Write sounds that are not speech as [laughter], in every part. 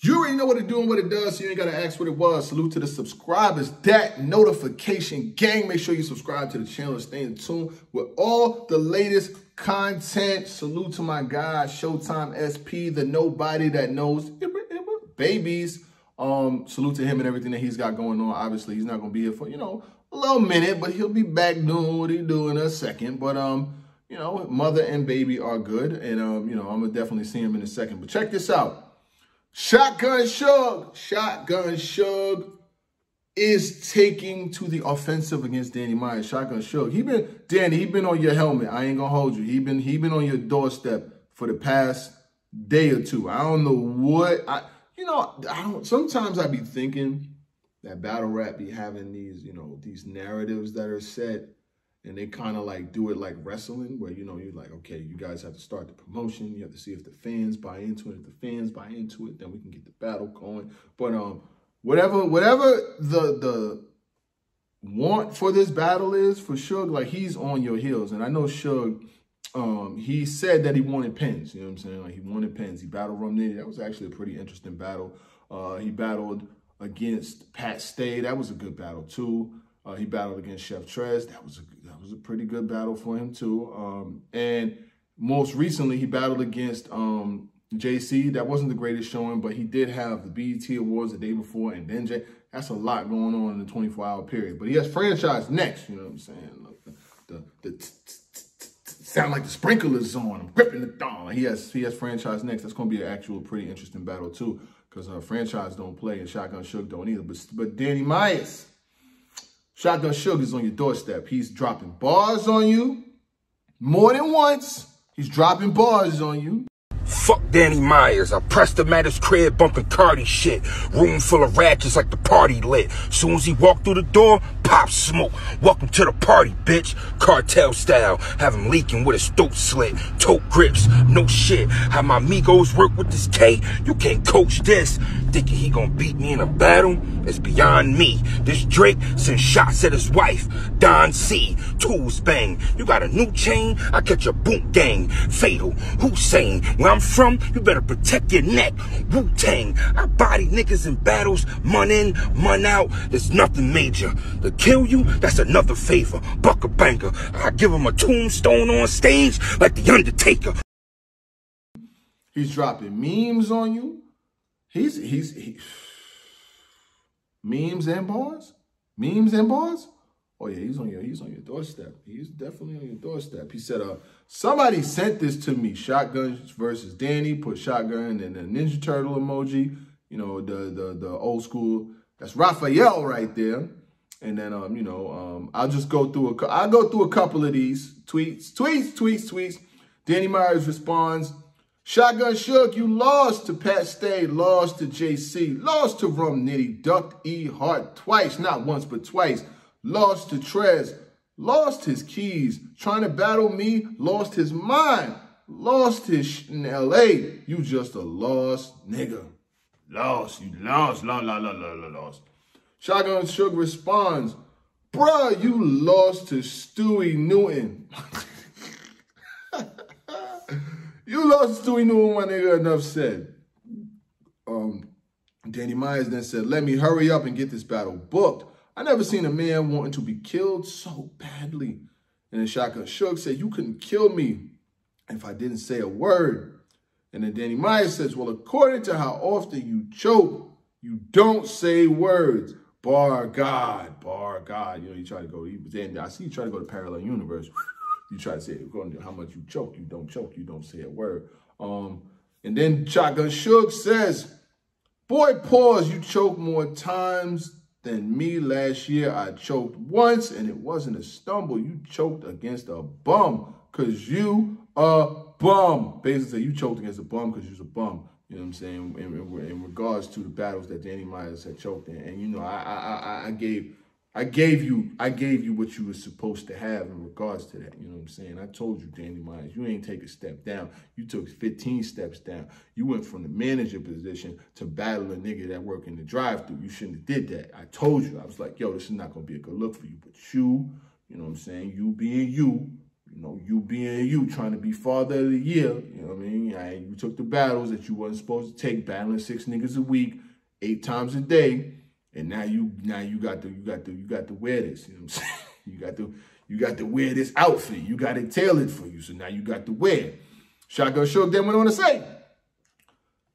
You already know what it do and what it does, so you ain't gotta ask what it was. Salute to the subscribers, that notification gang. Make sure you subscribe to the channel and stay in tune with all the latest content. Salute to my guy, Showtime SP, the nobody that knows babies. Um, salute to him and everything that he's got going on. Obviously, he's not gonna be here for, you know, a little minute, but he'll be back doing what he do in a second. But um, you know, mother and baby are good, and um, you know, I'm gonna definitely see him in a second. But check this out. Shotgun Suge, Shotgun Suge is taking to the offensive against Danny Myers. Shotgun Suge, he been Danny, he been on your helmet. I ain't gonna hold you. He been he been on your doorstep for the past day or two. I don't know what I, you know. I don't. Sometimes I be thinking that battle rap be having these, you know, these narratives that are set and they kind of like do it like wrestling where you know you're like okay you guys have to start the promotion you have to see if the fans buy into it if the fans buy into it then we can get the battle going. But um whatever whatever the the want for this battle is for Suge like he's on your heels. And I know Suge um he said that he wanted pins you know what I'm saying? Like he wanted pins. He battled Rum Nitty. That was actually a pretty interesting battle. Uh he battled against Pat Stay. That was a good battle too uh, he battled against Chef Trez. That was a that was a pretty good battle for him too. Um, and most recently, he battled against um, JC. That wasn't the greatest showing, but he did have the BET Awards the day before, and then J. That's a lot going on in the 24 hour period. But he has franchise next. You know what I'm saying? The the, sound like the sprinklers on. I'm gripping the thong. He has he has franchise next. That's gonna be an actual pretty interesting battle too, because uh, franchise don't play and Shotgun Suge don't either. But but Danny Myers Shotgun Sugar's on your doorstep. He's dropping bars on you more than once. He's dropping bars on you. Fuck Danny Myers. I pressed him at his crib bumping Cardi shit. Room full of ratchets like the party lit. Soon as he walked through the door, pop smoke. Welcome to the party, bitch. Cartel style. Have him leaking with his throat slit. Tote grips. No shit. How my amigos work with this K. You can't coach this. Thinking he gonna beat me in a battle? It's beyond me. This Drake sends shots at his wife. Don C. Tools bang. You got a new chain? I catch a boot gang. Fatal. Hussein. Where I'm from, you better protect your neck. Wu Tang. I body niggas in battles. Month in, month out. There's nothing major. To kill you, that's another favor. Buck a banker. I give him a tombstone on stage like the Undertaker. He's dropping memes on you. He's he's he, [sighs] memes and bars, memes and bars. Oh yeah, he's on your he's on your doorstep. He's definitely on your doorstep. He said, "Uh, somebody sent this to me. Shotgun versus Danny. Put shotgun and the Ninja Turtle emoji. You know the the the old school. That's Raphael right there. And then um, you know, um, I'll just go through a I'll go through a couple of these tweets, tweets, tweets, tweets. Danny Myers responds. Shotgun Suge, you lost to Pat Stay, lost to JC, lost to Rum Nitty, ducked E Hart twice, not once, but twice, lost to Trez, lost his keys, trying to battle me, lost his mind, lost his in LA. You just a lost nigga. Lost, you lost, lost, lost, lost, lost. Shotgun Suge responds, bruh, you lost to Stewie Newton. [laughs] You lost to Stewie Newton, my nigga. Enough said. Um, Danny Myers then said, let me hurry up and get this battle booked. I never seen a man wanting to be killed so badly. And then Shotgun Suge said, you couldn't kill me if I didn't say a word. And then Danny Myers says, well, according to how often you choke, you don't say words. Bar God, bar God. You know, you try to go, he was in, I see you try to go to parallel universe. [laughs] You try to say according to how much you choke. You don't choke. You don't say a word. Um, and then Shotgun Suge says, boy, pause. You choke more times than me last year. I choked once and it wasn't a stumble. You choked against a bum because you a bum. Basically, you choked against a bum because you're a bum. You know what I'm saying? In, in, in, regards to the battles that Danny Myers had choked in. And, you know, I, I, I, I gave I gave you I gave you what you were supposed to have in regards to that. You know what I'm saying? I told you, Danny Myers, you ain't take a step down. You took 15 steps down. You went from the manager position to battle a nigga that work in the drive-through. You shouldn't have did that. I told you. I was like, yo, this is not gonna be a good look for you. But you, you know what I'm saying? You being you, you know, you being you, trying to be father of the year, you know what I mean? you took the battles that you wasn't supposed to take, battling six niggas a week, eight times a day, and now you now you got to you got to you got to wear this. You know what I'm saying? [laughs] You got to you got to wear this outfit. You got it tailored for you. So now you got to wear. Shotgun Suge then went on to say,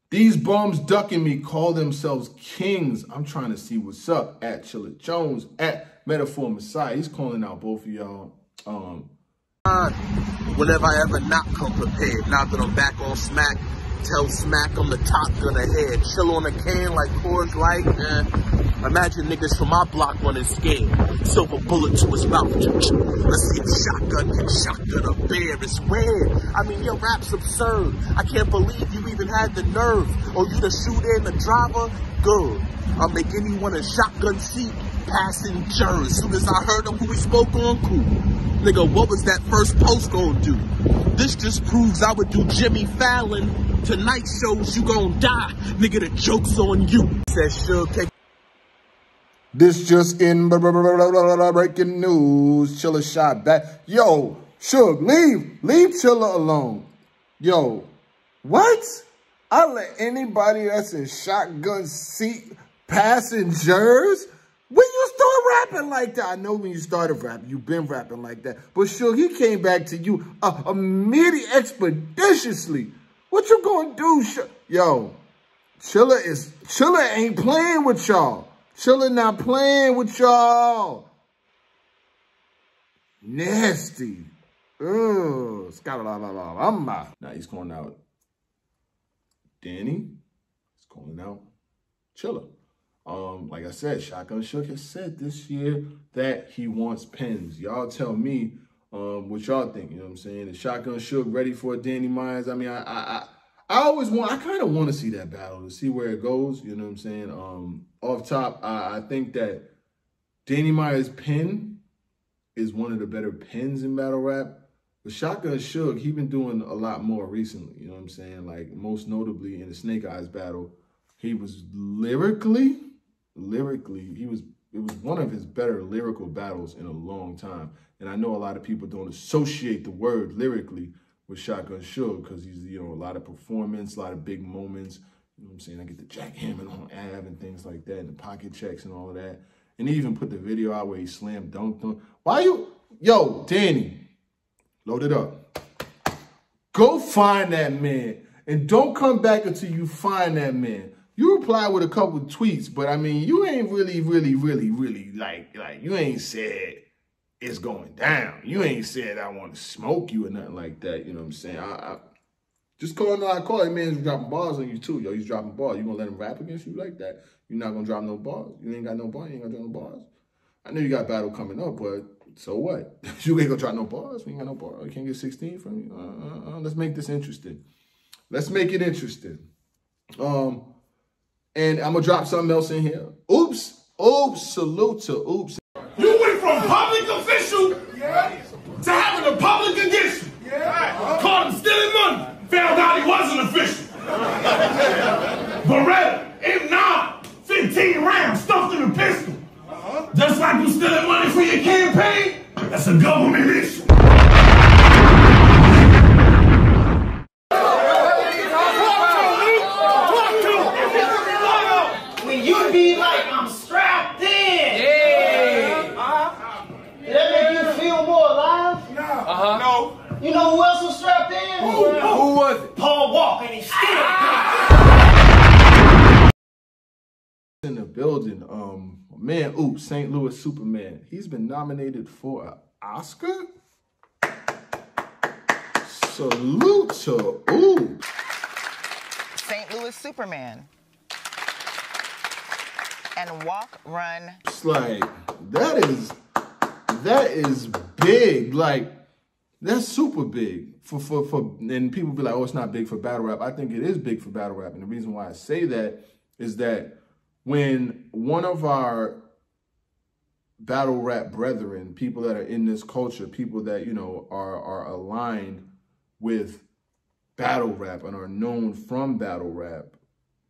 these bums ducking me call themselves kings. I'm trying to see what's up at Chilla Jones, at Metaphor Messiah. He's calling out both of y'all. Um, Whenever I ever not come prepared, now that I'm back on smack, tell smack I'm the top gun ahead. Chill on a can like Coors Light, eh. Imagine niggas from my block running scared. Silver bullet to his mouth. Let's the shotgun hit shotgun a bear. It's weird. I mean, your rap's absurd. I can't believe you even had the nerve. Or you the shooter and the driver? Good. I'll make anyone a shotgun seat passengers. Soon as I heard them who we spoke on, cool. Nigga, what was that first post gonna do? This just proves I would do Jimmy Fallon. Tonight shows you gonna die. Nigga, the joke's on you. Suge, take this just in breaking news. Chilla shot back. Yo, Suge, leave. Leave Chilla alone. Yo, what? I let anybody that's in shotgun seat passengers when you start rapping like that, I know when you started rapping, you've been rapping like that. But sure, he came back to you uh, immediately, expeditiously. What you gonna do? Yo, Chilla is, Chilla ain't playing with y'all. Chilla not playing with y'all. Nasty. Ugh. Now he's calling out Danny. He's calling out Chilla. Um, like I said, Shotgun Suge has said this year that he wants pens. Y'all tell me um, what y'all think. You know what I'm saying? Is Shotgun Suge ready for Danny Myers? I mean, I I, I, I always want, I kind of want to see that battle to see where it goes. You know what I'm saying? Um, off top, I, I think that Danny Myers' pen is one of the better pens in battle rap. But Shotgun Suge, he been doing a lot more recently. You know what I'm saying? Like most notably in the Snake Eyes battle, he was lyrically lyrically, he was it was one of his better lyrical battles in a long time. And I know a lot of people don't associate the word lyrically with Shotgun Suge because he's, you know, a lot of performance, a lot of big moments. You know what I'm saying? I get the jackhammer on Av and things like that, and the pocket checks and all of that. And he even put the video out where he slammed dunked on. Why you, yo, Danny, load it up. Go find that man. And don't come back until you find that man you reply with a couple tweets, but I mean, you ain't really, really, really, really like, like you ain't said it's going down. You ain't said I want to smoke you or nothing like that. You know what I'm saying? I, I just call no, I call that man's dropping bars on you too. Yo, he's dropping bars. You gonna let him rap against you like that? You're not gonna drop no bars. You ain't got no bars. You ain't gonna drop no bars. I know you got battle coming up, but so what? [laughs] you ain't gonna drop no bars. We ain't got no bars. You can't get 16 from you. Uh, uh, uh, let's make this interesting. Let's make it interesting. Um, and I'm to drop something else in here. Oops. Oops. Salute to Oops. You went from public official yeah. to having a public edition. Yeah. Caught him stealing money. Wasn't official. Beretta, M9, 15 rounds stuffed in a pistol. Just like you stealing money for your campaign, that's a government [laughs] building. Um, man, oops, St. Louis Superman. He's been nominated for an Oscar. Salute to ooh. St. Louis Superman. And walk, run. It's like that is that is big. Like that's super big for for for. And people be like, oh, it's not big for battle rap. I think it is big for battle rap, and the reason why I say that is that when one of our battle rap brethren, people that are in this culture, people that, you know, are, are aligned with battle rap and are known from battle rap,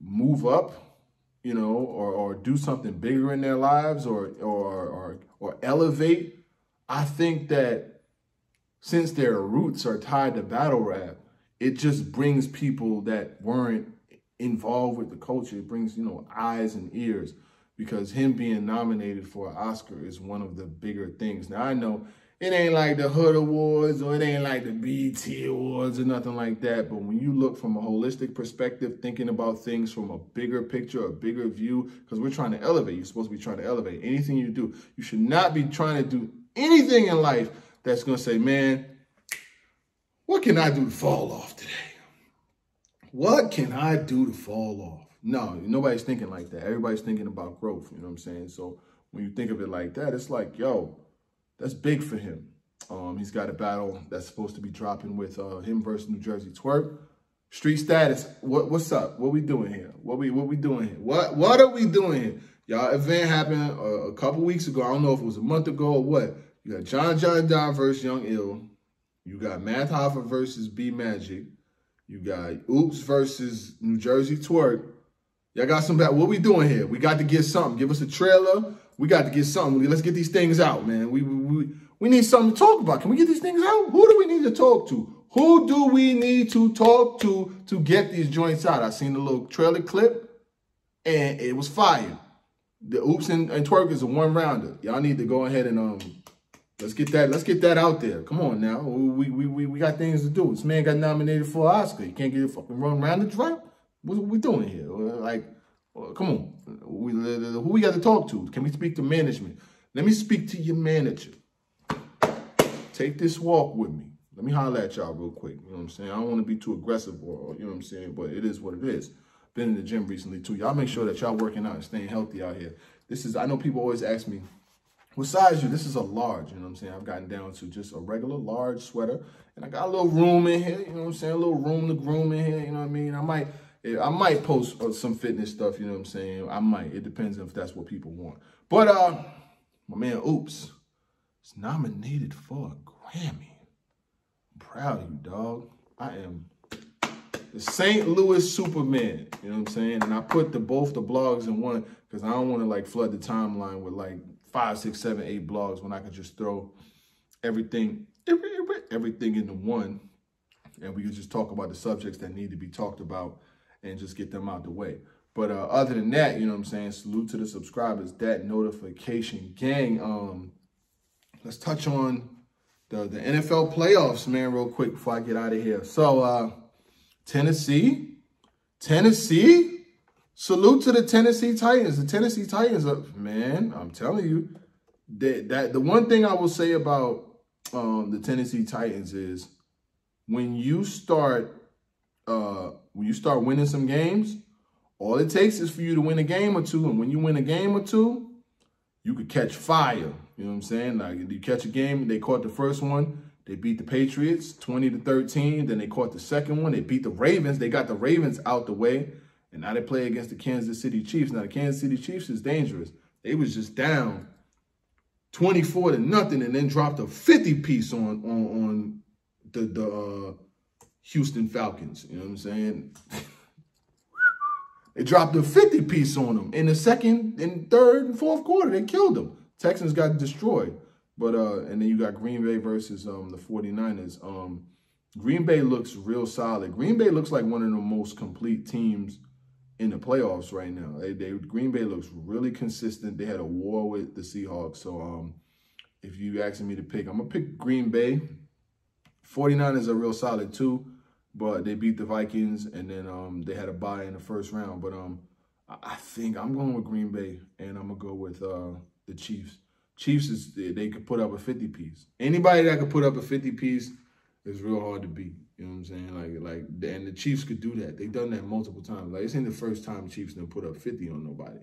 move up, you know, or, or do something bigger in their lives or, or, or, or elevate, I think that since their roots are tied to battle rap, it just brings people that weren't involved with the culture. It brings, you know, eyes and ears because him being nominated for an Oscar is one of the bigger things. Now, I know it ain't like the Hood Awards or it ain't like the BET Awards or nothing like that. But when you look from a holistic perspective, thinking about things from a bigger picture, a bigger view, because we're trying to elevate. You're supposed to be trying to elevate. Anything you do, you should not be trying to do anything in life that's going to say, man, what can I do to fall off today? What can I do to fall off? No, nobody's thinking like that. Everybody's thinking about growth. You know what I'm saying? So when you think of it like that, it's like, yo, that's big for him. Um, he's got a battle that's supposed to be dropping with uh, him versus Nu Jerzey Twork. Street status. What what's up? What we doing here? What we what we doing here? What what are we doing here? Y'all event happened a, a couple weeks ago. I don't know if it was a month ago or what. You got John John Don versus Yung Ill. You got Math Hoffa versus B Magic. You got Oops versus Nu Jerzey Twork. Y'all got some back. What we doing here? We got to get something. Give us a trailer. We got to get something. Let's get these things out, man. We, we, we need something to talk about. Can we get these things out? Who do we need to talk to? Who do we need to talk to to get these joints out? I seen the little trailer clip and it was fire. The Oops and, and Twork is a one rounder. Y'all need to go ahead and um let's get that let's get that out there. Come on now. We we we, we got things to do. This man got nominated for an Oscar. You can't get a fucking run around the drop. What are we doing here? Uh, like uh, come on. We, uh, who we got to talk to? Can we speak to management? Let me speak to your manager. Take this walk with me. Let me holler at y'all real quick. You know what I'm saying? I don't want to be too aggressive or, you know what I'm saying? But it is what it is. Been in the gym recently too. Y'all make sure that y'all working out and staying healthy out here. This is, I know people always ask me, what size you? This is a large, you know what I'm saying? I've gotten down to just a regular large sweater. And I got a little room in here, you know what I'm saying? A little room to groom in here, you know what I mean? I might I might post uh, some fitness stuff, you know what I'm saying? I might. It depends if that's what people want. But uh, my man Oops is nominated for a Grammy. I'm proud of you, dog. I am the St. Louis Superman, you know what I'm saying? And I put the both the blogs in one because I don't want to like flood the timeline with like five, six, seven, eight blogs when I could just throw everything, everything into one and we could just talk about the subjects that need to be talked about and just get them out the way. But uh, other than that, you know what I'm saying? Salute to the subscribers, that notification gang. Um, let's touch on the, the NFL playoffs, man, real quick before I get out of here. So, uh, Tennessee, Tennessee, salute to the Tennessee Titans. The Tennessee Titans, are, man, I'm telling you, that, that the one thing I will say about um, the Tennessee Titans is when you start uh, when you start winning some games, all it takes is for you to win a game or two. And when you win a game or two, you could catch fire. You know what I'm saying? Like you catch a game, they caught the first one, they beat the Patriots 20 to 13. Then they caught the second one, they beat the Ravens. They got the Ravens out the way. And now they play against the Kansas City Chiefs. Now the Kansas City Chiefs is dangerous. They was just down 24 to nothing and then dropped a 50 piece on on on the the uh, Houston Falcons. You know what I'm saying? [laughs] they dropped a 50 piece on them in the second and third and fourth quarter. They killed them. Texans got destroyed. But uh, and then you got Green Bay versus um the 49ers. Um, Green Bay looks real solid. Green Bay looks like one of the most complete teams in the playoffs right now. They, they Green Bay looks really consistent. They had a war with the Seahawks. So um, if you asking me to pick, I'm gonna pick Green Bay. 49ers are real solid too but they beat the Vikings, and then um, they had a bye in the first round. But um, I think I'm going with Green Bay, and I'm gonna go with uh, the Chiefs. Chiefs is they could put up a 50 piece. Anybody that could put up a 50 piece is real hard to beat. You know what I'm saying? Like like and the Chiefs could do that. They've done that multiple times. Like it's ain't the first time Chiefs didn't put up 50 on nobody.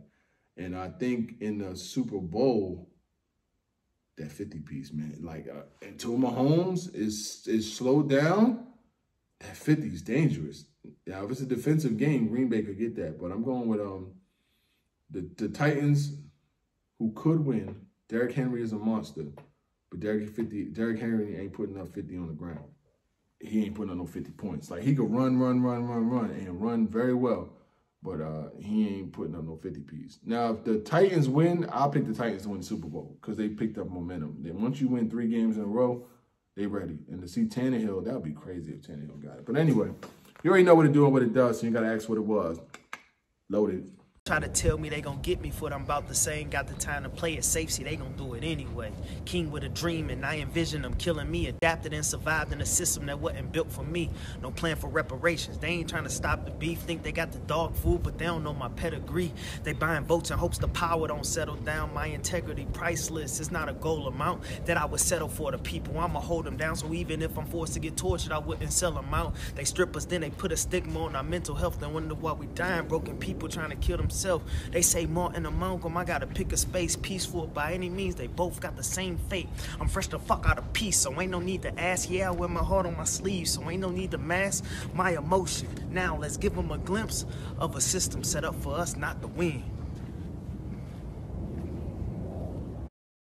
And I think in the Super Bowl, that 50 piece, man, like uh, until Mahomes is is slowed down that 50 is dangerous. Now, if it's a defensive game, Green Bay could get that. But I'm going with um the, the Titans, who could win. Derrick Henry is a monster. But Derrick 50, Derrick Henry ain't putting up 50 on the ground. He ain't putting up no 50 points. Like he could run, run, run, run, run, and run very well. But uh, he ain't putting up no 50 piece. Now, if the Titans win, I'll pick the Titans to win the Super Bowl because they picked up momentum. Then once you win three games in a row, they ready. And to see Tannehill, that would be crazy if Tannehill got it. But anyway, you already know what to do and what it does, so you got to ask what it was. Loaded. Try to tell me they gonna get me for what I'm about to say. Ain't got the time to play it safe, see they gonna do it anyway. King with a dream, and I envision them killing me. Adapted and survived in a system that wasn't built for me. No plan for reparations. They ain't trying to stop the beef. Think they got the dog food, but they don't know my pedigree. They buying votes in hopes the power don't settle down. My integrity priceless. It's not a goal amount that I would settle for the people. I'ma hold them down, so even if I'm forced to get tortured, I wouldn't sell them out. They strip us, then they put a stigma on our mental health. Then wonder why we dying. Broken people trying to kill themselves. They say Martin and Malcolm, um, I gotta pick a space peaceful by any means. They both got the same fate. I'm fresh the fuck out of peace, so ain't no need to ask. Yeah, I wear my heart on my sleeve, so ain't no need to mask my emotion. Now let's give them a glimpse of a system set up for us not to win.